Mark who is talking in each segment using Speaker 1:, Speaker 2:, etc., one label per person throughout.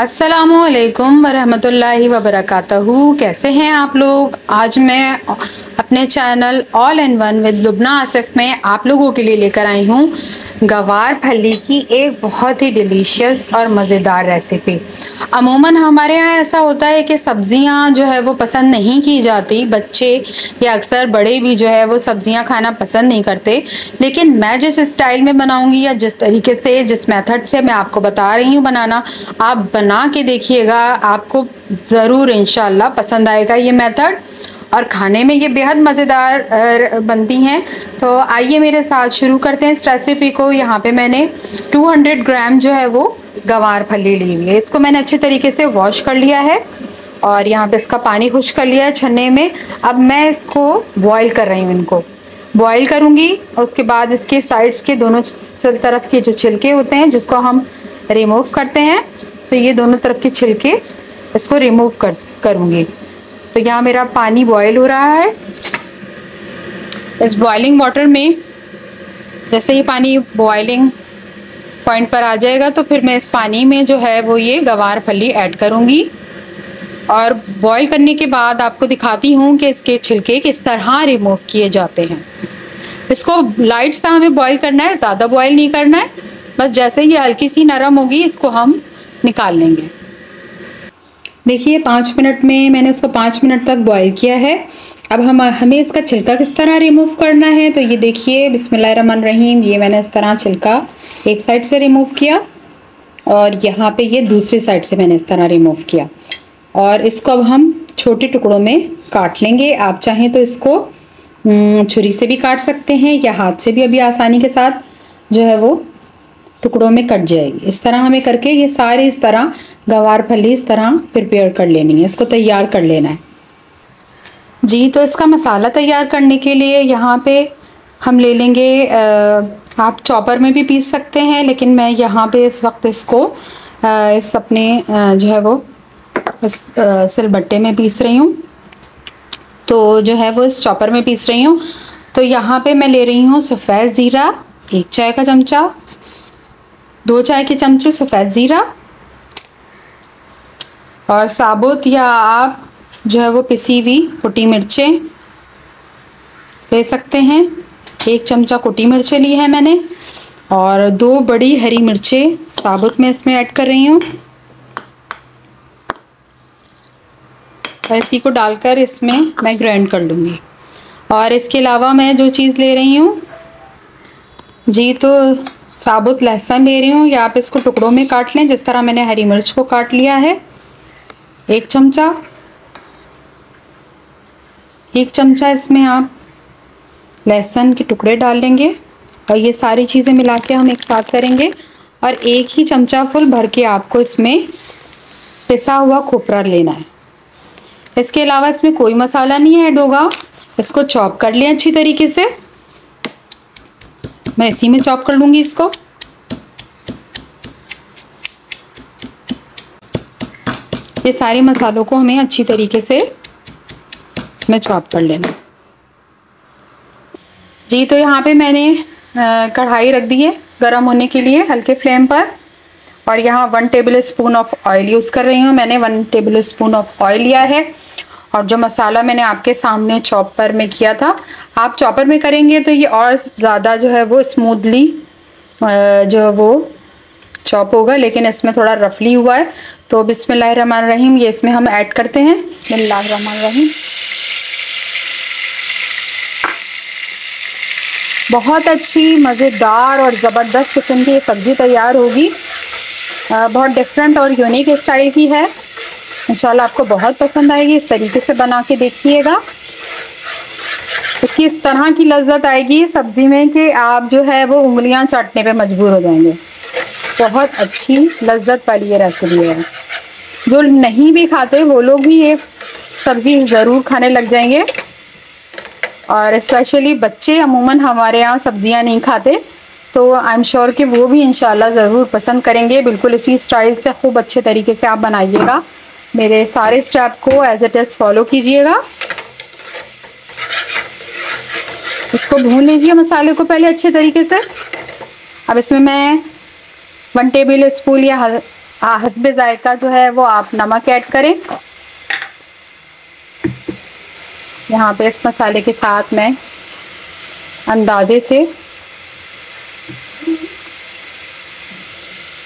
Speaker 1: असलकम वरहमतुल्लाहि वबरकातहू कैसे हैं आप लोग? आज मैं अपने channel all in one with Lubna Asif में आप लोगों के लिए लेकर आई हूँ। गवार फली की एक बहुत ही डिलीशियस और मज़ेदार रेसिपी अमूमन हमारे यहाँ ऐसा होता है कि सब्ज़ियाँ जो है वो पसंद नहीं की जाती। बच्चे या अक्सर बड़े भी जो है वो सब्ज़ियाँ खाना पसंद नहीं करते। लेकिन मैं जिस स्टाइल में बनाऊँगी या जिस तरीके से, जिस मेथड से मैं आपको बता रही हूँ बनाना, आप बना के देखिएगा, आपको ज़रूर इन पसंद आएगा ये मेथड और खाने में ये बेहद मज़ेदार बनती हैं। तो आइए मेरे साथ शुरू करते हैं इस रेसिपी को। यहाँ पे मैंने 200 ग्राम जो है वो गंवार फली ली हुई है। इसको मैंने अच्छे तरीके से वॉश कर लिया है और यहाँ पे इसका पानी खुश कर लिया है छन्ने में। अब मैं इसको बॉईल कर रही हूँ इनको। बॉईल करूँगी और उसके बाद इसके साइड्स के दोनों तरफ़ के जो छिलके होते हैं, जिसको हम रिमूव करते हैं तो ये दोनों तरफ़ के छिलके इसको रिमूव कर, करूँगी। तो यहाँ मेरा पानी बॉयल हो रहा है। इस बॉइलिंग वाटर में जैसे ही पानी बॉइलिंग पॉइंट पर आ जाएगा तो फिर मैं इस पानी में जो है वो ये गवार फली ऐड करूँगी। और बॉईल करने के बाद आपको दिखाती हूँ कि इसके छिलके किस तरह रिमूव किए जाते हैं। इसको लाइट सा हमें बॉईल करना है, ज़्यादा बॉईल नहीं करना है। बस जैसे ही हल्की सी नरम होगी, इसको हम निकाल लेंगे। देखिए, पाँच मिनट में मैंने उसको पाँच मिनट तक बॉईल किया है। अब हम, हमें इसका छिलका किस तरह रिमूव करना है? तो ये देखिए बिस्मिल्लाह रहीम, ये मैंने इस तरह छिलका एक साइड से रिमूव किया और यहाँ पे ये दूसरी साइड से मैंने इस तरह रिमूव किया। और इसको अब हम छोटे टुकड़ों में काट लेंगे। आप चाहें तो इसको छुरी से भी काट सकते हैं या हाथ से भी अभी आसानी के साथ जो है वो टुकड़ों में कट जाएगी। इस तरह हमें करके ये सारी इस तरह गवार फली इस तरह प्रिपेयर कर लेनी है। इसको तैयार कर लेना है। जी तो इसका मसाला तैयार करने के लिए यहाँ पे हम ले लेंगे आप चॉपर में भी पीस सकते हैं, लेकिन मैं यहाँ पे इस वक्त इसको इस अपने जो है वो, इस सिलबट्टे में पीस रही हूँ। तो जो है वो इस चॉपर में पीस रही हूँ। तो यहाँ पे मैं ले रही हूँ सफ़ेद ज़ीरा, एक चाय का चमचा दो चाय के चमचे सफ़ेद ज़ीरा और साबुत या आप जो है वो पिसी हुई कुटी मिर्चें ले सकते हैं। एक चमचा कुटी मिर्चें ली है मैंने और दो बड़ी हरी मिर्चें साबुत में इसमें ऐड कर रही हूँ। इसी को डालकर इसमें मैं ग्राइंड कर लूँगी। और इसके अलावा मैं जो चीज़ ले रही हूँ, जी तो साबुत लहसुन ले रही हूँ। या आप इसको टुकड़ों में काट लें। जिस तरह मैंने हरी मिर्च को काट लिया है। एक चमचा। एक चमचा इसमें आप लहसुन के टुकड़े डाल लेंगे। और ये सारी चीज़ें मिला के हम एक साथ करेंगे। और एक ही चमचा फुल भर के आपको इसमें पिसा हुआ खोपरा लेना है। इसके अलावा इसमें कोई मसाला नहीं ऐड होगा इसको चॉप कर लें अच्छी तरीके से। मैं इसी में चॉप कर लूँगी इसको। ये सारे मसालों को हमें अच्छी तरीके से मैं चॉप कर लेना। जी तो यहाँ पे मैंने कढ़ाई रख दी है गरम होने के लिए हल्के फ्लेम पर। और यहाँ one tablespoon of oil use कर रही हूँ। मैंने one tablespoon of oil लिया है। और जो मसाला मैंने आपके सामने चॉपर में किया था, आप चॉपर में करेंगे तो ये और ज़्यादा जो है वो स्मूथली जो वो चॉप होगा, लेकिन इसमें थोड़ा रफली हुआ है। तो रहीम ये इसमें हम ऐड करते हैं। रहीम बहुत अच्छी, मज़ेदार और ज़बरदस्त किस्म की सब्ज़ी तैयार होगी। बहुत डिफरेंट और यूनिक स्टाइल की है। इंशाल्लाह आपको बहुत पसंद आएगी। इस तरीके से बना के देखिएगा। इसकी इस तरह की लज्जत आएगी सब्ज़ी में कि आप जो है वो उंगलियाँ चाटने पे मजबूर हो जाएँगे। बहुत अच्छी लज्जत वाली ये रेसिपी है। जो नहीं भी खाते, वो लोग भी ये सब्ज़ी ज़रूर खाने लग जाएँगे। और स्पेशली बच्चे अमूमन हमारे यहाँ सब्ज़ियाँ नहीं खाते तो आई एम श्योर कि वो भी इंशाल्लाह ज़रूर पसंद करेंगे। बिल्कुल इसी स्टाइल से, खूब अच्छे तरीके से आप बनाइएगा। मेरे सारे स्टेप को एज इट इज़ फॉलो कीजिएगा। इसको भून लीजिए मसाले को पहले अच्छे तरीके से। अब इसमें मैं वन टेबल स्पून या हसब जायका जो है वो आप नमक ऐड करें। यहाँ पे इस मसाले के साथ मैं अंदाजे से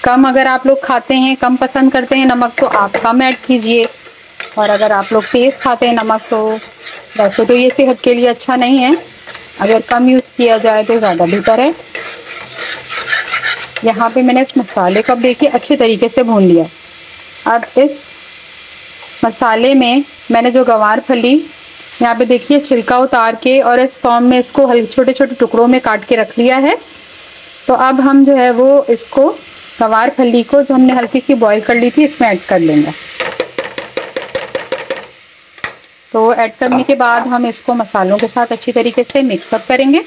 Speaker 1: कम अगर आप लोग खाते हैं, कम पसंद करते हैं नमक तो आप कम ऐड कीजिए। और अगर आप लोग तेज़ खाते हैं नमक तो वैसे तो ये सेहत के लिए अच्छा नहीं है। अगर कम यूज़ किया जाए तो ज़्यादा बेहतर है। यहाँ पे मैंने इस मसाले को अब देखिए, अच्छे तरीके से भून लिया। अब इस मसाले में मैंने जो गवार फली, यहाँ पे देखिए छिलका उतार के और इस फॉर्म में इसको हल्के छोटे छोटे टुकड़ों में काट के रख लिया है। तो अब हम जो है वो इसको गवार फली को जो हमने हल्की सी बॉईल कर ली थी, इसमें ऐड कर लेंगे। तो ऐड करने के बाद हम इसको मसालों के साथ अच्छी तरीके से मिक्सअप करेंगे।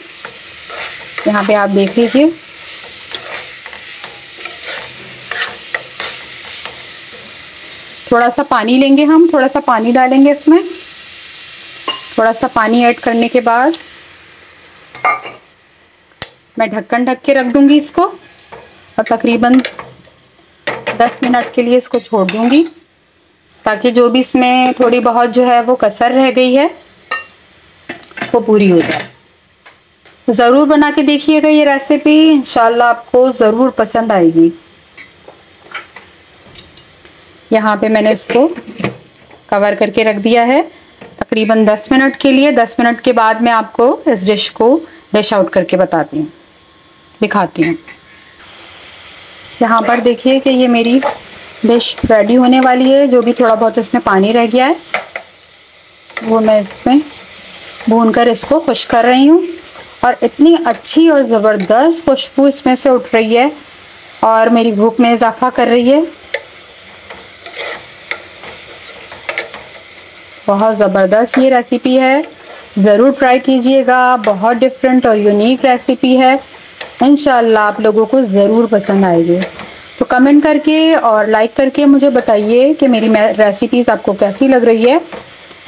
Speaker 1: यहाँ पे आप देख लीजिए। थोड़ा सा पानी लेंगे हम, थोड़ा सा पानी डालेंगे इसमें। थोड़ा सा पानी ऐड करने के बाद मैं ढक्कन ढक के रख दूँगी इसको। और तकरीबन 10 मिनट के लिए इसको छोड़ दूँगी, ताकि जो भी इसमें थोड़ी बहुत जो है वो कसर रह गई है, वो पूरी हो जाए। ज़रूर बना के देखिएगा ये रेसिपी इंशाल्लाह आपको ज़रूर पसंद आएगी। यहाँ पे मैंने इसको कवर करके रख दिया है। तकरीबन 10 मिनट के लिए 10 मिनट के बाद मैं आपको इस डिश को डिश आउट करके बताती हूँ, दिखाती हूँ। यहाँ पर देखिए कि ये मेरी डिश रेडी होने वाली है, जो भी थोड़ा बहुत इसमें पानी रह गया है, वो मैं इसमें भून कर इसको खुश कर रही हूँ। और इतनी अच्छी और ज़बरदस्त खुशबू इसमें से उठ रही है और मेरी भूख में इजाफ़ा कर रही है। बहुत ज़बरदस्त ये रेसिपी है। ज़रूर ट्राई कीजिएगा, बहुत डिफरेंट और यूनिक रेसिपी है। इन आप लोगों को ज़रूर पसंद आएगी। तो कमेंट करके और लाइक करके मुझे बताइए कि मेरी रेसिपीज़ आपको कैसी लग रही है।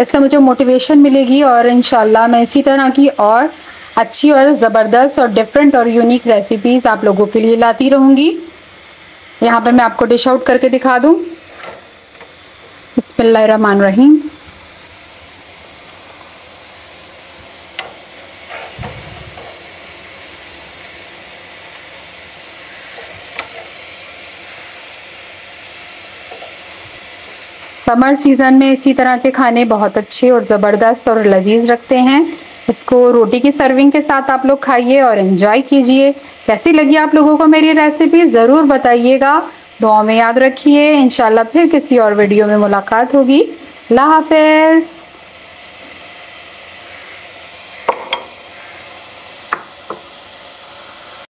Speaker 1: इससे मुझे मोटिवेशन मिलेगी और इन मैं इसी तरह की और अच्छी और ज़बरदस्त और डिफरेंट और यूनिक रेसिपीज़ आप लोगों के लिए लाती रहूँगी। यहाँ पे मैं आपको डिश आउट करके दिखा दूँ। बसमान रहीम समर सीज़न में इसी तरह के खाने बहुत अच्छे और ज़बरदस्त और लजीज रखते हैं। इसको रोटी की सर्विंग के साथ आप लोग खाइए और इन्जॉय कीजिए। कैसी लगी आप लोगों को मेरी रेसिपी ज़रूर बताइएगा। दुआ में याद रखिए। इन फिर किसी और वीडियो में मुलाकात होगी। अल्लाह हाफिज़।